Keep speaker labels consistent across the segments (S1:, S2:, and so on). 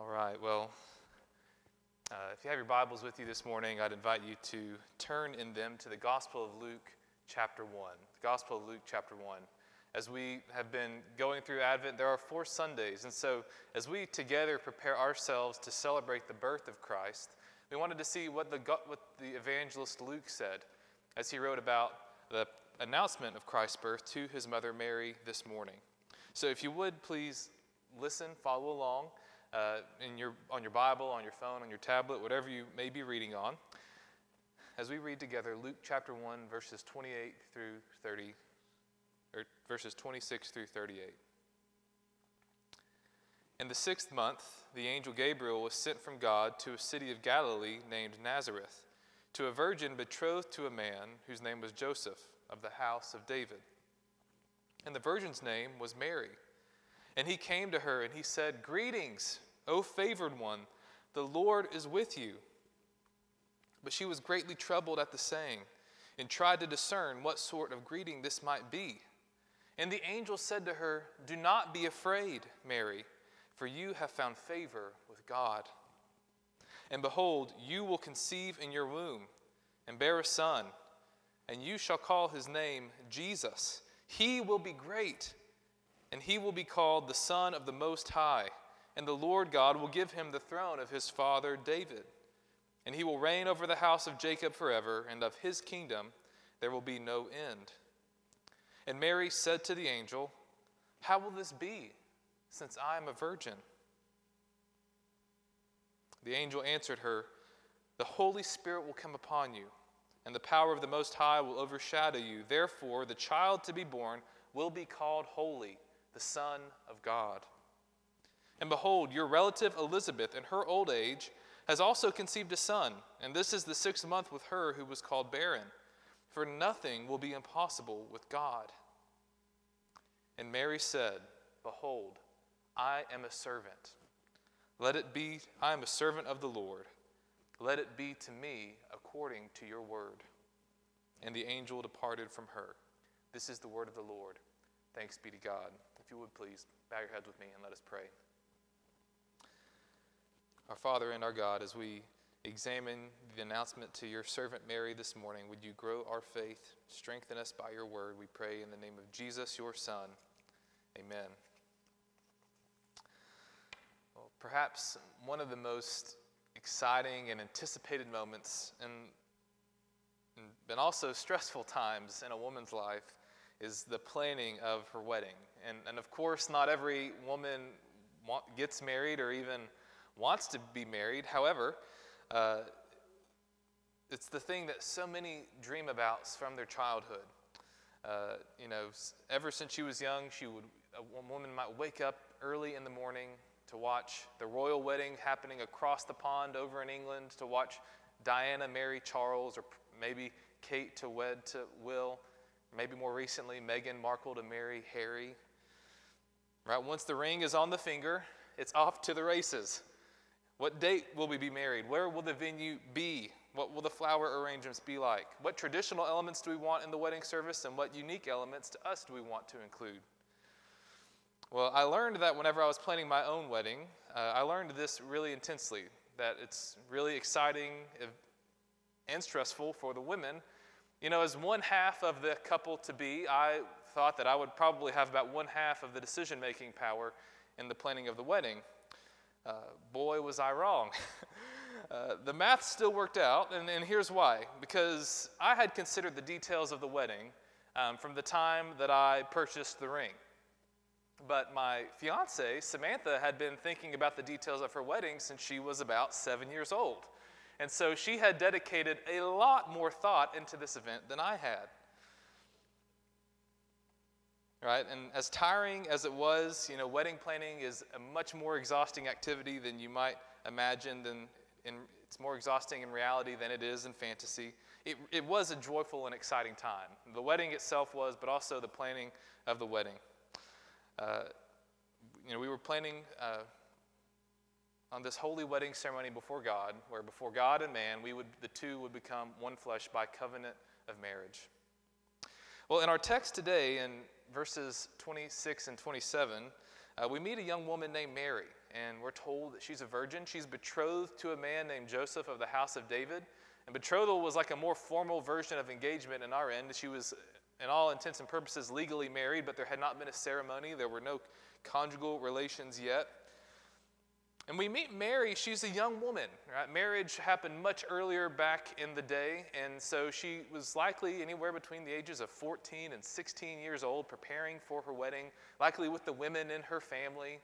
S1: All right, well, uh, if you have your Bibles with you this morning, I'd invite you to turn in them to the Gospel of Luke, chapter 1. The Gospel of Luke, chapter 1. As we have been going through Advent, there are four Sundays, and so as we together prepare ourselves to celebrate the birth of Christ, we wanted to see what the, what the evangelist Luke said as he wrote about the announcement of Christ's birth to his mother Mary this morning. So if you would please listen, follow along uh, in your, on your Bible, on your phone, on your tablet, whatever you may be reading on, as we read together Luke chapter 1, verses 28 through 30, or verses 26 through 38. In the sixth month, the angel Gabriel was sent from God to a city of Galilee named Nazareth, to a virgin betrothed to a man whose name was Joseph, of the house of David. And the virgin's name was Mary. And he came to her and he said, Greetings, O favored one, the Lord is with you. But she was greatly troubled at the saying and tried to discern what sort of greeting this might be. And the angel said to her, Do not be afraid, Mary, for you have found favor with God. And behold, you will conceive in your womb and bear a son, and you shall call his name Jesus. He will be great and he will be called the Son of the Most High, and the Lord God will give him the throne of his father David. And he will reign over the house of Jacob forever, and of his kingdom there will be no end. And Mary said to the angel, How will this be, since I am a virgin? The angel answered her, The Holy Spirit will come upon you, and the power of the Most High will overshadow you. Therefore, the child to be born will be called holy the Son of God. And behold, your relative Elizabeth, in her old age, has also conceived a son, and this is the sixth month with her who was called barren. For nothing will be impossible with God. And Mary said, Behold, I am a servant. Let it be, I am a servant of the Lord. Let it be to me according to your word. And the angel departed from her. This is the word of the Lord. Thanks be to God. If you would please bow your heads with me and let us pray. Our Father and our God, as we examine the announcement to your servant Mary this morning, would you grow our faith, strengthen us by your word, we pray in the name of Jesus, your Son. Amen. Well, perhaps one of the most exciting and anticipated moments and, and also stressful times in a woman's life is the planning of her wedding. And, and of course, not every woman gets married or even wants to be married. However, uh, it's the thing that so many dream about from their childhood. Uh, you know, ever since she was young, she would a woman might wake up early in the morning to watch the royal wedding happening across the pond over in England, to watch Diana marry Charles, or maybe Kate to wed to Will, maybe more recently Meghan Markle to marry Harry. Right? Once the ring is on the finger, it's off to the races. What date will we be married? Where will the venue be? What will the flower arrangements be like? What traditional elements do we want in the wedding service, and what unique elements to us do we want to include? Well, I learned that whenever I was planning my own wedding, uh, I learned this really intensely that it's really exciting and stressful for the women. You know, as one half of the couple to be, I thought that I would probably have about one half of the decision making power in the planning of the wedding. Uh, boy, was I wrong. uh, the math still worked out, and, and, here's why. Because I had considered the details of the wedding um, from the time that I purchased the ring. But my fiance, Samantha, had been thinking about the details of her wedding since she was about seven years old. And so she had dedicated a lot more thought into this event than I had right? And as tiring as it was, you know, wedding planning is a much more exhausting activity than you might imagine. Than in, it's more exhausting in reality than it is in fantasy. It, it was a joyful and exciting time. The wedding itself was, but also the planning of the wedding. Uh, you know, we were planning uh, on this holy wedding ceremony before God, where before God and man, we would the two would become one flesh by covenant of marriage. Well, in our text today, in verses 26 and 27, uh, we meet a young woman named Mary, and we're told that she's a virgin. She's betrothed to a man named Joseph of the house of David. And betrothal was like a more formal version of engagement in our end. She was, in all intents and purposes, legally married, but there had not been a ceremony. There were no conjugal relations yet. And we meet Mary, she's a young woman. Right? Marriage happened much earlier back in the day, and so she was likely anywhere between the ages of 14 and 16 years old, preparing for her wedding, likely with the women in her family.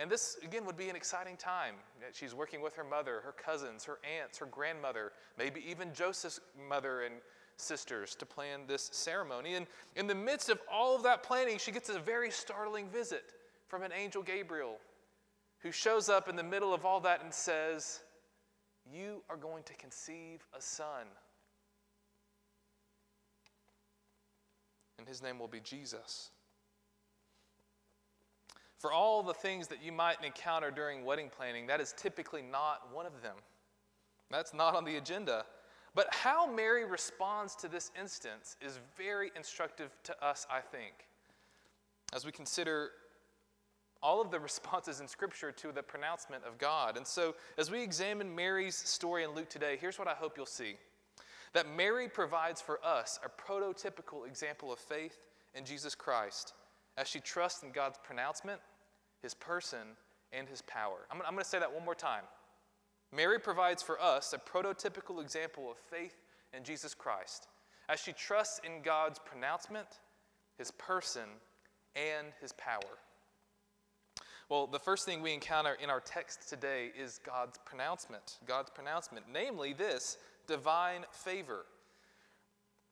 S1: And this, again, would be an exciting time. She's working with her mother, her cousins, her aunts, her grandmother, maybe even Joseph's mother and sisters to plan this ceremony. And in the midst of all of that planning, she gets a very startling visit from an angel Gabriel who shows up in the middle of all that and says, You are going to conceive a son. And his name will be Jesus. For all the things that you might encounter during wedding planning, that is typically not one of them. That's not on the agenda. But how Mary responds to this instance is very instructive to us, I think, as we consider all of the responses in Scripture to the pronouncement of God. And so, as we examine Mary's story in Luke today, here's what I hope you'll see that Mary provides for us a prototypical example of faith in Jesus Christ as she trusts in God's pronouncement, his person, and his power. I'm, I'm going to say that one more time. Mary provides for us a prototypical example of faith in Jesus Christ as she trusts in God's pronouncement, his person, and his power. Well, the first thing we encounter in our text today is God's pronouncement. God's pronouncement, namely this divine favor.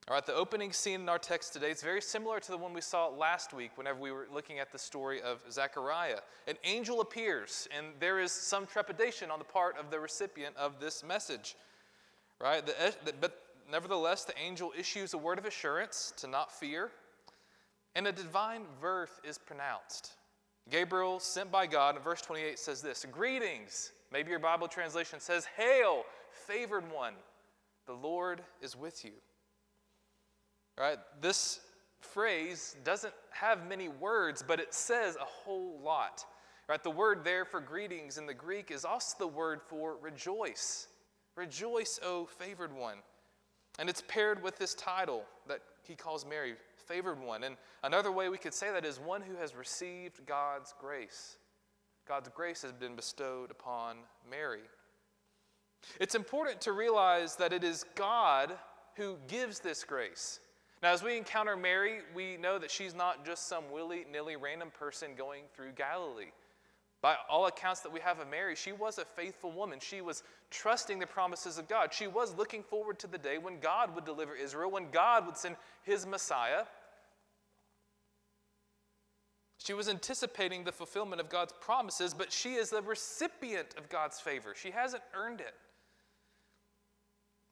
S1: All right, the opening scene in our text today is very similar to the one we saw last week whenever we were looking at the story of Zechariah. An angel appears, and there is some trepidation on the part of the recipient of this message. Right? The, but nevertheless, the angel issues a word of assurance to not fear, and a divine birth is pronounced. Gabriel, sent by God, in verse 28 says this Greetings. Maybe your Bible translation says, Hail, favored one, the Lord is with you. Right? This phrase doesn't have many words, but it says a whole lot. Right? The word there for greetings in the Greek is also the word for rejoice. Rejoice, O favored one. And it's paired with this title that he calls Mary, favored one. And another way we could say that is one who has received God's grace. God's grace has been bestowed upon Mary. It's important to realize that it is God who gives this grace. Now, as we encounter Mary, we know that she's not just some willy nilly random person going through Galilee. By all accounts that we have of Mary, she was a faithful woman. She was trusting the promises of God. She was looking forward to the day when God would deliver Israel, when God would send his Messiah. She was anticipating the fulfillment of God's promises, but she is the recipient of God's favor. She hasn't earned it.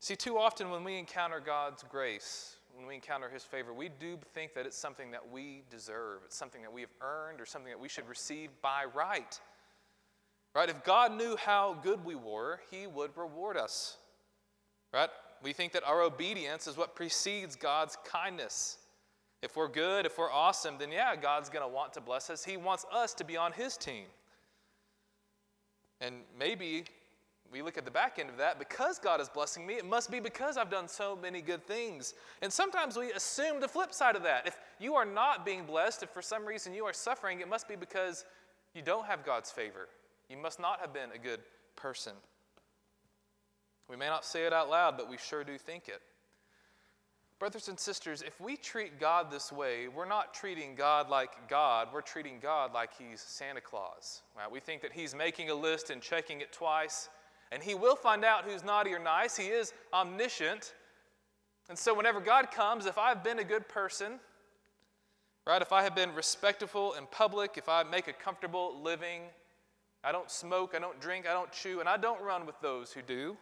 S1: See, too often when we encounter God's grace, when we encounter His favor, we do think that it's something that we deserve. It's something that we have earned or something that we should receive by right. Right? If God knew how good we were, He would reward us. Right? We think that our obedience is what precedes God's kindness. If we're good, if we're awesome, then yeah, God's going to want to bless us. He wants us to be on His team. And maybe we look at the back end of that because God is blessing me, it must be because I've done so many good things. And sometimes we assume the flip side of that. If you are not being blessed, if for some reason you are suffering, it must be because you don't have God's favor. You must not have been a good person. We may not say it out loud, but we sure do think it. Brothers and sisters, if we treat God this way, we're not treating God like God, we're treating God like He's Santa Claus. Right? We think that He's making a list and checking it twice, and He will find out who's naughty or nice. He is omniscient. And so, whenever God comes, if I've been a good person, right, if I have been respectful in public, if I make a comfortable living, I don't smoke, I don't drink, I don't chew, and I don't run with those who do,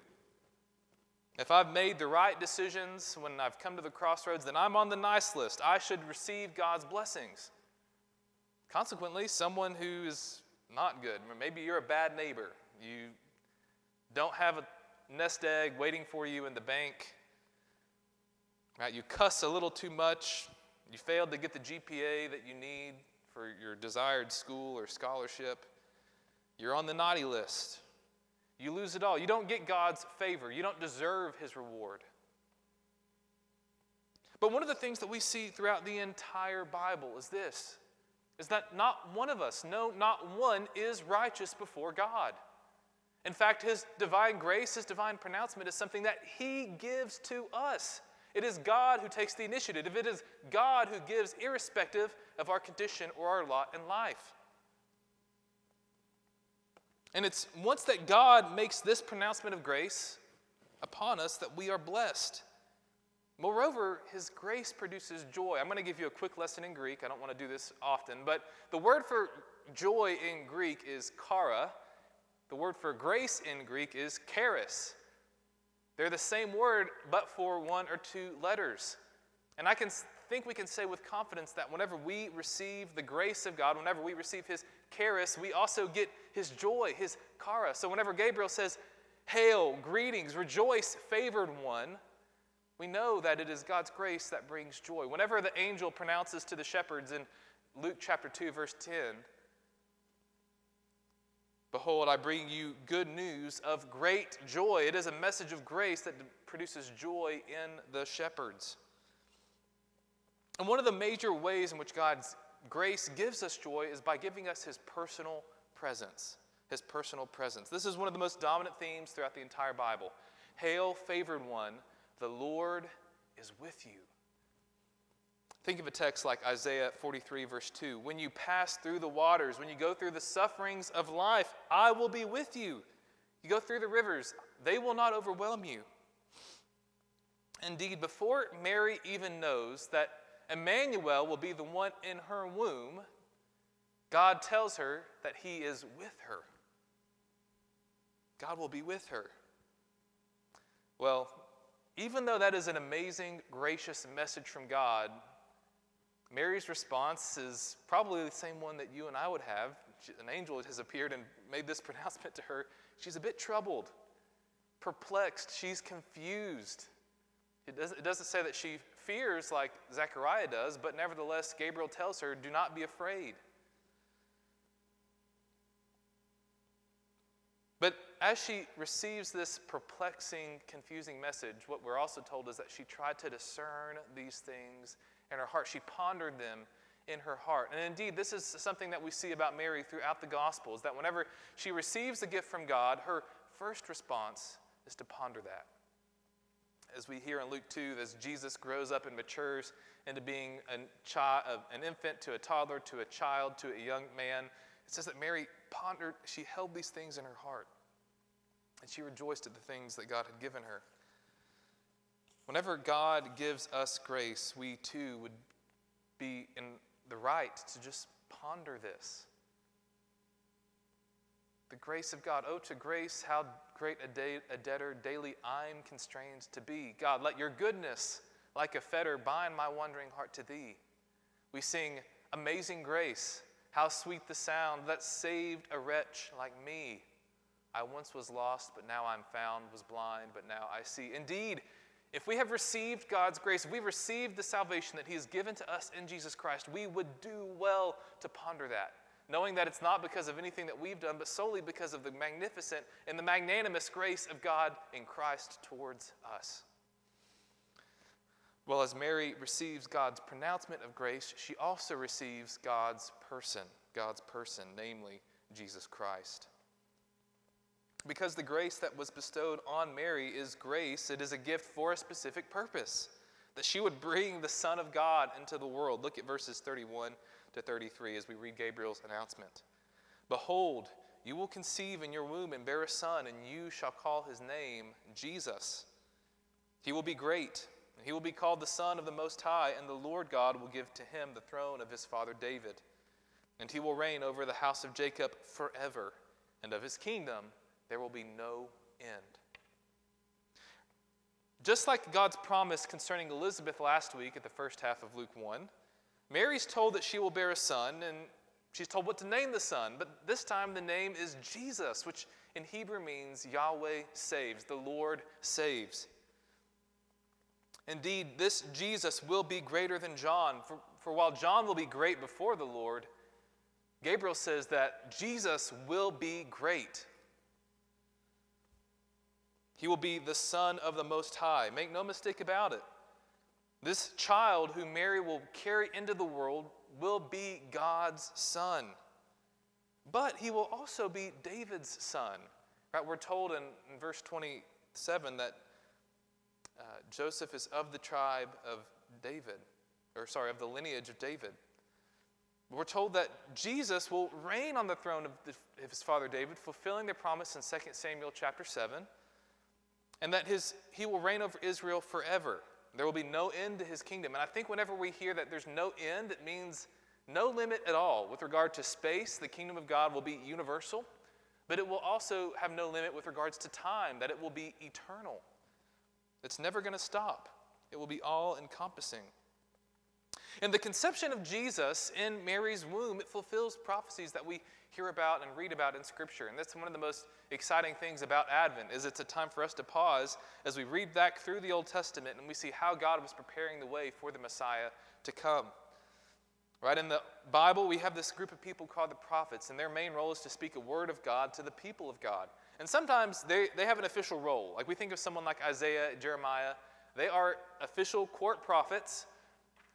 S1: if I've made the right decisions when I've come to the crossroads, then I'm on the nice list. I should receive God's blessings. Consequently, someone who is not good, maybe you're a bad neighbor, you don't have a nest egg waiting for you in the bank, right? you cuss a little too much, you failed to get the GPA that you need for your desired school or scholarship. You're on the naughty list. You lose it all. You don't get God's favor. You don't deserve his reward. But one of the things that we see throughout the entire Bible is this is that not one of us, no, not one, is righteous before God. In fact, His divine grace, His divine pronouncement is something that He gives to us. It is God who takes the initiative. It is God who gives, irrespective of our condition or our lot in life. And it's once that God makes this pronouncement of grace upon us that we are blessed. Moreover, his grace produces joy. I'm going to give you a quick lesson in Greek. I don't want to do this often, but the word for joy in Greek is chara. The word for grace in Greek is charis. They're the same word, but for one or two letters. And I can think we can say with confidence that whenever we receive the grace of God, whenever we receive his charis, we also get his joy, his chara. So whenever Gabriel says, Hail, greetings, rejoice, favored one, we know that it is God's grace that brings joy. Whenever the angel pronounces to the shepherds in Luke chapter 2, verse 10, Behold, I bring you good news of great joy. It is a message of grace that produces joy in the shepherds. And one of the major ways in which God's grace gives us joy is by giving us his personal presence. His personal presence. This is one of the most dominant themes throughout the entire Bible. Hail, favored one, the Lord is with you. Think of a text like Isaiah 43, verse 2. When you pass through the waters, when you go through the sufferings of life, I will be with you. You go through the rivers, they will not overwhelm you. Indeed, before Mary even knows that Emmanuel will be the one in her womb, God tells her that he is with her. God will be with her. Well, even though that is an amazing, gracious message from God, Mary's response is probably the same one that you and I would have. An angel has appeared and made this pronouncement to her. She's a bit troubled, perplexed, she's confused. It doesn't, it doesn't say that she fears like Zechariah does, but nevertheless, Gabriel tells her, Do not be afraid. But as she receives this perplexing, confusing message, what we're also told is that she tried to discern these things in her heart. She pondered them in her heart. And indeed, this is something that we see about Mary throughout the Gospels that whenever she receives a gift from God, her first response is to ponder that. As we hear in Luke 2, as Jesus grows up and matures into being a child, an infant to a toddler to a child to a young man, it says that Mary pondered, she held these things in her heart. And she rejoiced at the things that God had given her. Whenever God gives us grace, we too would be in the right to just ponder this. The grace of God. Oh, to grace, how great a, day, a debtor daily I'm constrained to be. God, let your goodness, like a fetter, bind my wandering heart to thee. We sing, Amazing Grace. How sweet the sound that saved a wretch like me. I once was lost, but now I'm found, was blind, but now I see. Indeed, if we have received God's grace, we've received the salvation that He has given to us in Jesus Christ, we would do well to ponder that, knowing that it's not because of anything that we've done, but solely because of the magnificent and the magnanimous grace of God in Christ towards us. Well, as Mary receives God's pronouncement of grace, she also receives God's person, God's person, namely Jesus Christ. Because the grace that was bestowed on Mary is grace, it is a gift for a specific purpose that she would bring the Son of God into the world. Look at verses 31 to 33 as we read Gabriel's announcement. Behold, you will conceive in your womb and bear a son, and you shall call his name Jesus. He will be great and he will be called the Son of the Most High, and the Lord God will give to him the throne of his father David. And he will reign over the house of Jacob forever, and of his kingdom there will be no end. Just like God's promise concerning Elizabeth last week at the first half of Luke 1, Mary's told that she will bear a son, and she's told what to name the son. But this time the name is Jesus, which in Hebrew means Yahweh saves, the Lord saves. Indeed, this Jesus will be greater than John. For, for while John will be great before the Lord, Gabriel says that Jesus will be great. He will be the Son of the Most High. Make no mistake about it. This child who Mary will carry into the world will be God's son. But he will also be David's son. Right? We're told in, in verse 27 that uh, Joseph is of the tribe of David, or sorry, of the lineage of David. We're told that Jesus will reign on the throne of, the, of his father David, fulfilling the promise in 2 Samuel chapter 7, and that his, he will reign over Israel forever. There will be no end to his kingdom. And I think whenever we hear that there's no end, it means no limit at all. With regard to space, the kingdom of God will be universal, but it will also have no limit with regards to time, that it will be eternal. It's never going to stop, it will be all encompassing. In the conception of Jesus in Mary's womb, it fulfills prophecies that we hear about and read about in Scripture. And that's one of the most exciting things about Advent is it's a time for us to pause as we read back through the Old Testament and we see how God was preparing the way for the Messiah to come. Right in the Bible, we have this group of people called the prophets, and their main role is to speak a word of God to the people of God. And sometimes they, they have an official role. Like we think of someone like Isaiah, Jeremiah, they are official court prophets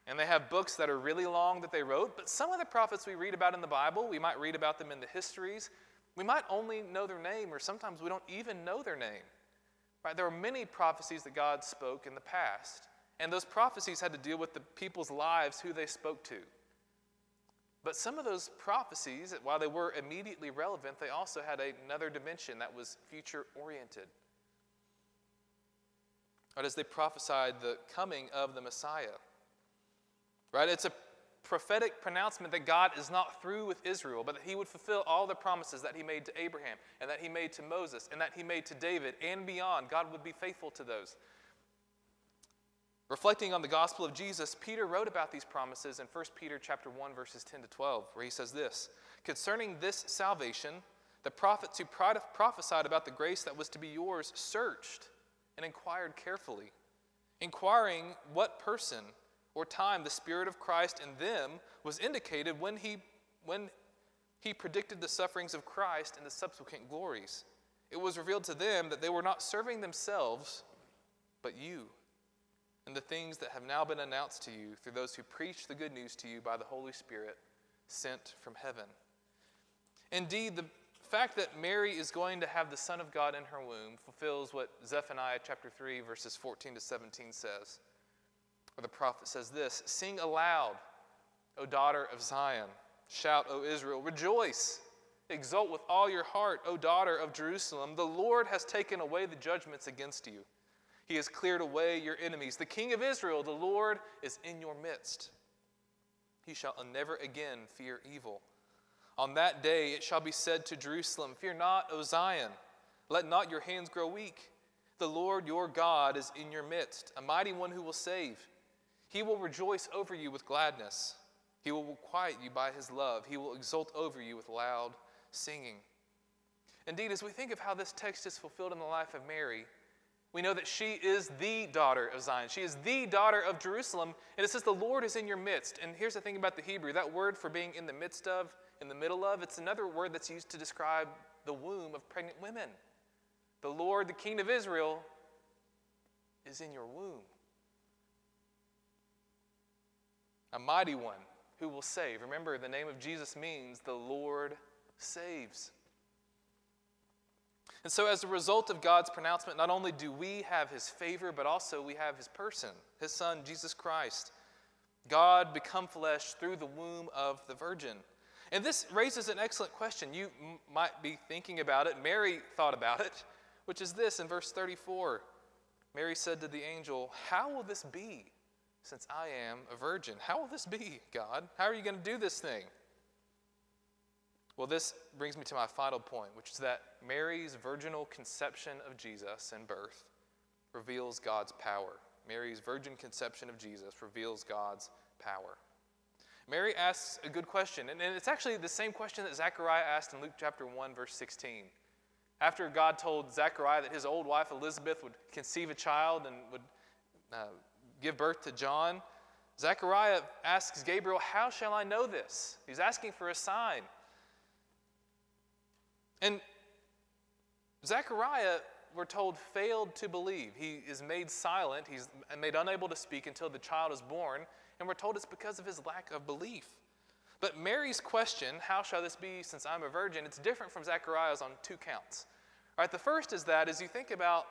S1: and they have books that are really long that they wrote, but some of the prophets we read about in the Bible, we might read about them in the histories. We might only know their name, or sometimes we don't even know their name. Right? There are many prophecies that God spoke in the past, and those prophecies had to deal with the people's lives who they spoke to. But some of those prophecies, while they were immediately relevant, they also had another dimension that was future oriented. Right, as they prophesied the coming of the Messiah. Right? It's a prophetic pronouncement that God is not through with Israel, but that he would fulfill all the promises that he made to Abraham and that he made to Moses and that he made to David and beyond. God would be faithful to those. Reflecting on the gospel of Jesus, Peter wrote about these promises in 1 Peter chapter 1 verses 10 to 12, where he says this, concerning this salvation, the prophets who prophesied about the grace that was to be yours searched and inquired carefully, inquiring what person or time the Spirit of Christ in them was indicated when he, when he predicted the sufferings of Christ and the subsequent glories. It was revealed to them that they were not serving themselves, but you, and the things that have now been announced to you through those who preach the good news to you by the Holy Spirit sent from heaven. Indeed, the fact that Mary is going to have the Son of God in her womb fulfills what Zephaniah chapter 3, verses 14 to 17 says. Or the prophet says this Sing aloud, O daughter of Zion. Shout, O Israel. Rejoice. Exult with all your heart, O daughter of Jerusalem. The Lord has taken away the judgments against you. He has cleared away your enemies. The King of Israel, the Lord, is in your midst. He shall never again fear evil. On that day it shall be said to Jerusalem, Fear not, O Zion. Let not your hands grow weak. The Lord your God is in your midst, a mighty one who will save. He will rejoice over you with gladness. He will quiet you by his love. He will exult over you with loud singing. Indeed, as we think of how this text is fulfilled in the life of Mary, we know that she is the daughter of Zion. She is the daughter of Jerusalem. And it says, The Lord is in your midst. And here's the thing about the Hebrew that word for being in the midst of, in the middle of, it's another word that's used to describe the womb of pregnant women. The Lord, the King of Israel, is in your womb. A mighty one who will save. Remember, the name of Jesus means the Lord saves. And so, as a result of God's pronouncement, not only do we have his favor, but also we have his person, his son, Jesus Christ. God become flesh through the womb of the Virgin. And this raises an excellent question. You m- might be thinking about it. Mary thought about it, which is this in verse 34. Mary said to the angel, How will this be? Since I am a virgin. How will this be, God? How are you going to do this thing? Well, this brings me to my final point, which is that Mary's virginal conception of Jesus and birth reveals God's power. Mary's virgin conception of Jesus reveals God's power. Mary asks a good question, and it's actually the same question that Zechariah asked in Luke chapter 1, verse 16. After God told Zechariah that his old wife Elizabeth would conceive a child and would uh, give birth to John, Zechariah asks Gabriel, How shall I know this? He's asking for a sign. And Zechariah, we're told, failed to believe. He is made silent, he's made unable to speak until the child is born, and we're told it's because of his lack of belief. But Mary's question, How shall this be since I'm a virgin? it's different from Zechariah's on two counts. All right, the first is that as you think about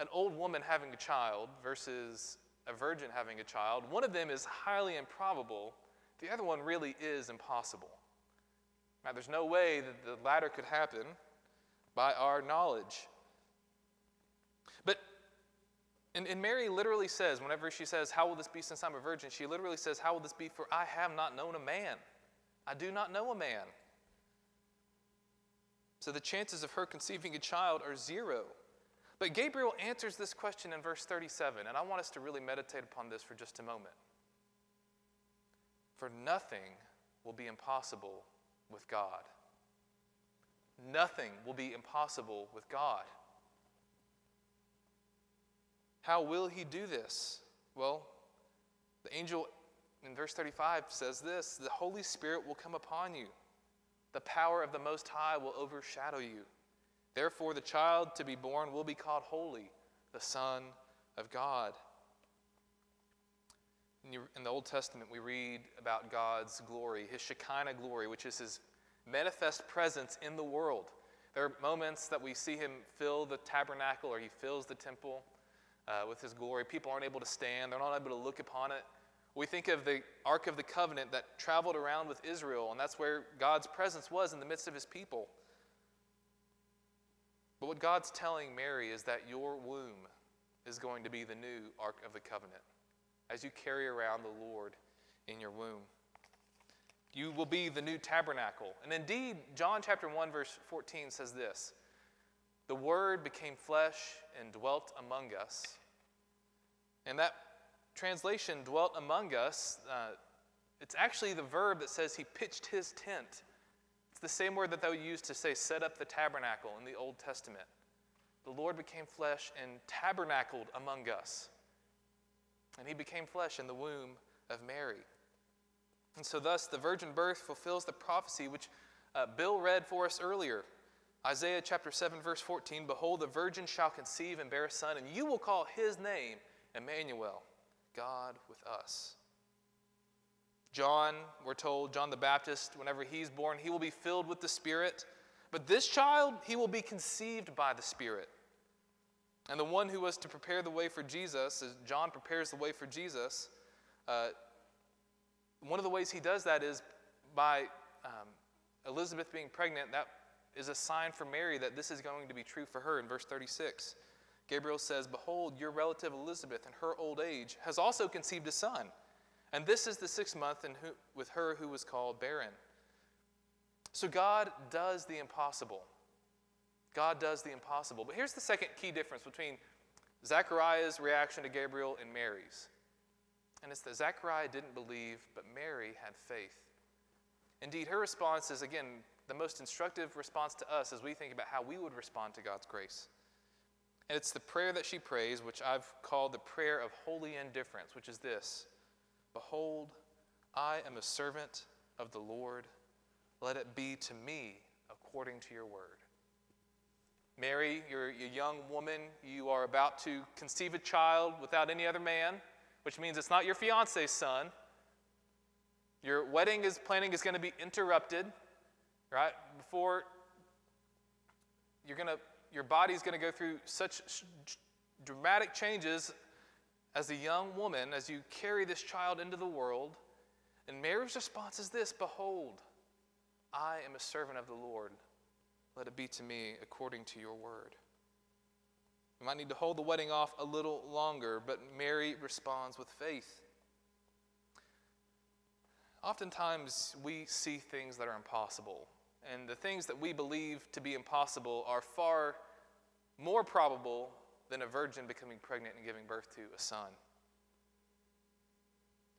S1: an old woman having a child versus a virgin having a child, one of them is highly improbable, the other one really is impossible. Now, there's no way that the latter could happen by our knowledge. But, and, and Mary literally says, whenever she says, How will this be since I'm a virgin? She literally says, How will this be? For I have not known a man. I do not know a man. So the chances of her conceiving a child are zero. But Gabriel answers this question in verse 37, and I want us to really meditate upon this for just a moment. For nothing will be impossible with God. Nothing will be impossible with God. How will he do this? Well, the angel in verse 35 says this The Holy Spirit will come upon you, the power of the Most High will overshadow you. Therefore, the child to be born will be called holy, the Son of God. In the Old Testament, we read about God's glory, his Shekinah glory, which is his manifest presence in the world. There are moments that we see him fill the tabernacle or he fills the temple uh, with his glory. People aren't able to stand, they're not able to look upon it. We think of the Ark of the Covenant that traveled around with Israel, and that's where God's presence was in the midst of his people. But what God's telling Mary is that your womb is going to be the new Ark of the Covenant as you carry around the Lord in your womb. You will be the new tabernacle. And indeed, John chapter 1, verse 14 says this The Word became flesh and dwelt among us. And that translation, dwelt among us, uh, it's actually the verb that says he pitched his tent it's the same word that they would use to say, set up the tabernacle in the Old Testament. The Lord became flesh and tabernacled among us. And he became flesh in the womb of Mary. And so, thus, the virgin birth fulfills the prophecy which uh, Bill read for us earlier. Isaiah chapter 7, verse 14 Behold, the virgin shall conceive and bear a son, and you will call his name Emmanuel, God with us. John, we're told, John the Baptist, whenever he's born, he will be filled with the Spirit. But this child, he will be conceived by the Spirit. And the one who was to prepare the way for Jesus, as John prepares the way for Jesus, uh, one of the ways he does that is by um, Elizabeth being pregnant. That is a sign for Mary that this is going to be true for her in verse 36. Gabriel says, Behold, your relative Elizabeth, in her old age, has also conceived a son. And this is the sixth month in who, with her who was called barren. So God does the impossible. God does the impossible. But here's the second key difference between Zechariah's reaction to Gabriel and Mary's. And it's that Zechariah didn't believe, but Mary had faith. Indeed, her response is, again, the most instructive response to us as we think about how we would respond to God's grace. And it's the prayer that she prays, which I've called the prayer of holy indifference, which is this Behold, I am a servant of the Lord. Let it be to me according to your word. Mary, you're a young woman. You are about to conceive a child without any other man, which means it's not your fiance's son. Your wedding is planning is going to be interrupted, right? Before you're going to your body's going to go through such dramatic changes as a young woman, as you carry this child into the world, and Mary's response is this Behold, I am a servant of the Lord. Let it be to me according to your word. We might need to hold the wedding off a little longer, but Mary responds with faith. Oftentimes, we see things that are impossible, and the things that we believe to be impossible are far more probable than a virgin becoming pregnant and giving birth to a son.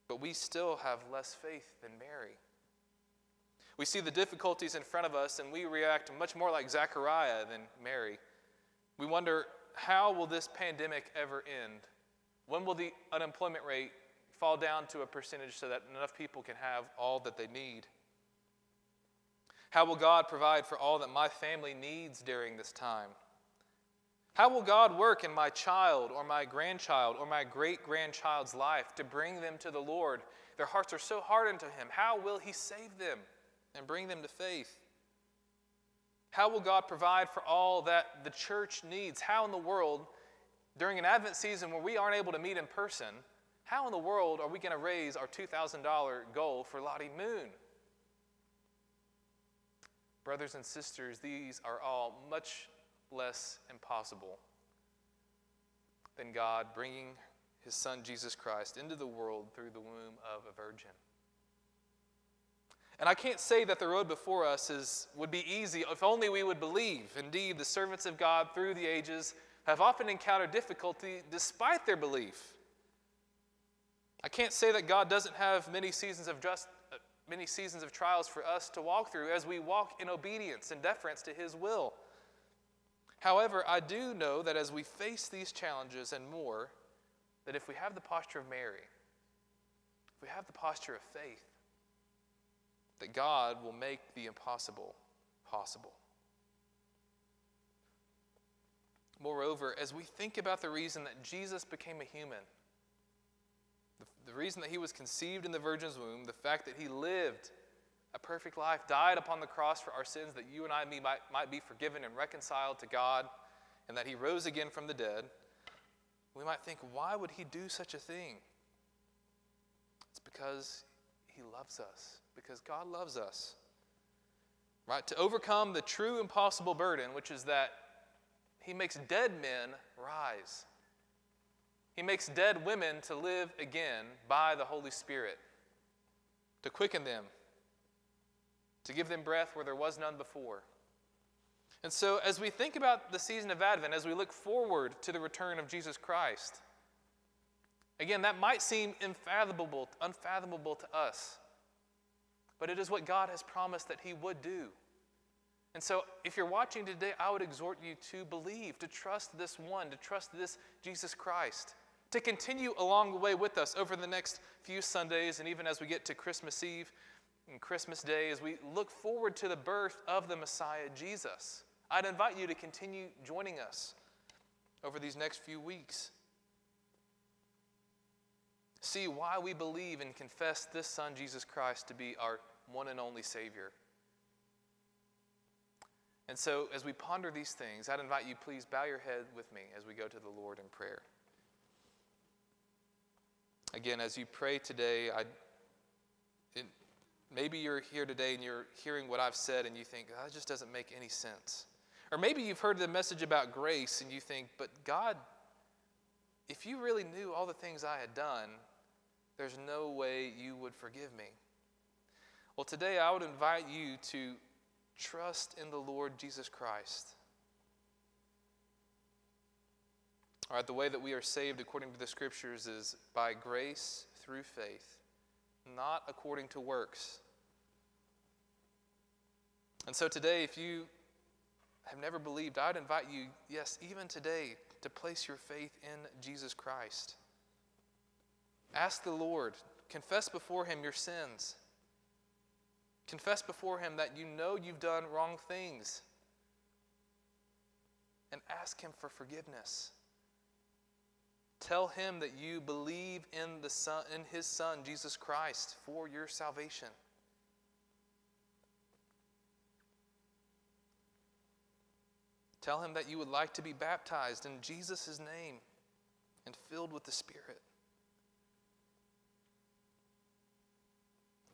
S1: But we still have less faith than Mary. We see the difficulties in front of us and we react much more like Zechariah than Mary. We wonder how will this pandemic ever end? When will the unemployment rate fall down to a percentage so that enough people can have all that they need? How will God provide for all that my family needs during this time? How will God work in my child or my grandchild or my great grandchild's life to bring them to the Lord? Their hearts are so hardened to Him. How will He save them and bring them to faith? How will God provide for all that the church needs? How in the world, during an Advent season where we aren't able to meet in person, how in the world are we going to raise our $2,000 goal for Lottie Moon? Brothers and sisters, these are all much less impossible than God bringing his son Jesus Christ into the world through the womb of a virgin. And I can't say that the road before us is, would be easy if only we would believe. Indeed, the servants of God through the ages have often encountered difficulty despite their belief. I can't say that God doesn't have many seasons of just, uh, many seasons of trials for us to walk through as we walk in obedience and deference to His will. However, I do know that as we face these challenges and more, that if we have the posture of Mary, if we have the posture of faith, that God will make the impossible possible. Moreover, as we think about the reason that Jesus became a human, the, the reason that he was conceived in the virgin's womb, the fact that he lived a perfect life, died upon the cross for our sins that you and I might, might be forgiven and reconciled to God, and that He rose again from the dead, we might think, why would He do such a thing? It's because He loves us, because God loves us. Right? To overcome the true impossible burden, which is that He makes dead men rise. He makes dead women to live again by the Holy Spirit, to quicken them to give them breath where there was none before. And so, as we think about the season of Advent, as we look forward to the return of Jesus Christ, again, that might seem unfathomable, unfathomable to us, but it is what God has promised that He would do. And so, if you're watching today, I would exhort you to believe, to trust this one, to trust this Jesus Christ, to continue along the way with us over the next few Sundays, and even as we get to Christmas Eve, and Christmas Day as we look forward to the birth of the Messiah, Jesus. I'd invite you to continue joining us over these next few weeks. See why we believe and confess this Son, Jesus Christ, to be our one and only Savior. And so, as we ponder these things, I'd invite you, please bow your head with me as we go to the Lord in prayer. Again, as you pray today, I Maybe you're here today and you're hearing what I've said and you think, oh, that just doesn't make any sense. Or maybe you've heard the message about grace and you think, but God, if you really knew all the things I had done, there's no way you would forgive me. Well, today I would invite you to trust in the Lord Jesus Christ. All right, the way that we are saved according to the scriptures is by grace through faith, not according to works. And so today, if you have never believed, I'd invite you, yes, even today, to place your faith in Jesus Christ. Ask the Lord, confess before Him your sins. Confess before Him that you know you've done wrong things. And ask Him for forgiveness. Tell Him that you believe in, the son, in His Son, Jesus Christ, for your salvation. Tell him that you would like to be baptized in Jesus' name and filled with the Spirit.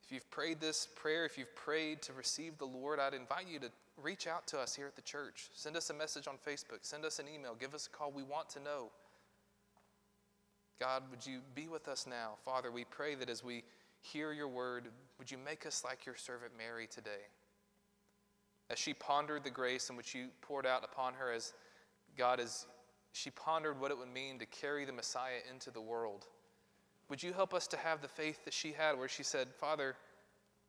S1: If you've prayed this prayer, if you've prayed to receive the Lord, I'd invite you to reach out to us here at the church. Send us a message on Facebook, send us an email, give us a call. We want to know. God, would you be with us now? Father, we pray that as we hear your word, would you make us like your servant Mary today? as she pondered the grace in which you poured out upon her, as God, as she pondered what it would mean to carry the Messiah into the world. Would you help us to have the faith that she had, where she said, Father,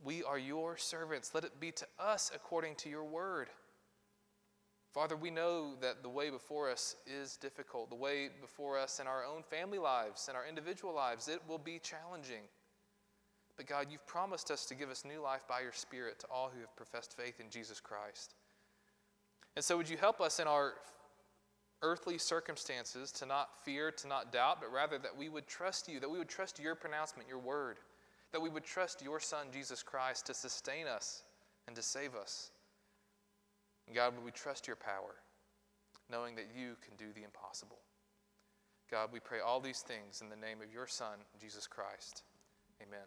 S1: we are your servants. Let it be to us according to your word. Father, we know that the way before us is difficult. The way before us in our own family lives and our individual lives, it will be challenging. But God, you've promised us to give us new life by your Spirit to all who have professed faith in Jesus Christ. And so, would you help us in our earthly circumstances to not fear, to not doubt, but rather that we would trust you, that we would trust your pronouncement, your word, that we would trust your Son, Jesus Christ, to sustain us and to save us. And God, would we trust your power, knowing that you can do the impossible? God, we pray all these things in the name of your Son, Jesus Christ. Amen.